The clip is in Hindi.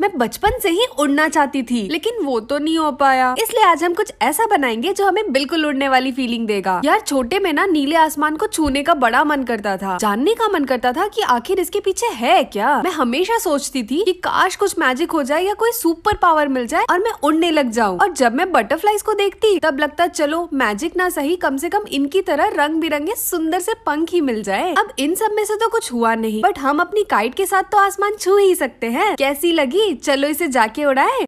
मैं बचपन से ही उड़ना चाहती थी। लेकिन वो तो नहीं हो पाया। इसलिए आज हम कुछ ऐसा बनाएँगे जो हमें बिल्कुल उड़ने वाली फीलिंग देगा। यार, छोटे में ना नीले आसमान को छूने का बड़ा मन करता था। जानने का मन करता था कि आखिर इसके पीछे है क्या? मैं हमेशा सोचती थी कि काश कुछ मैजिक हो जाए या कोई सुपर पावर मिल जाए और मैं उड़ने लग जाऊँ। और जब मैं बटरफ्लाईज को देखती, तब लगता, चलो मैजिक ना सही, कम से कम इनकी तरह रंग बिरंगे सुंदर से पंख ही मिल जाए। अब इन सब में से तो कुछ हुआ नहीं बट हम अपनी काइट के साथ तो आसमान छू ही सकते हैं। कैसी लगी? चलो इसे जाके उड़ाए।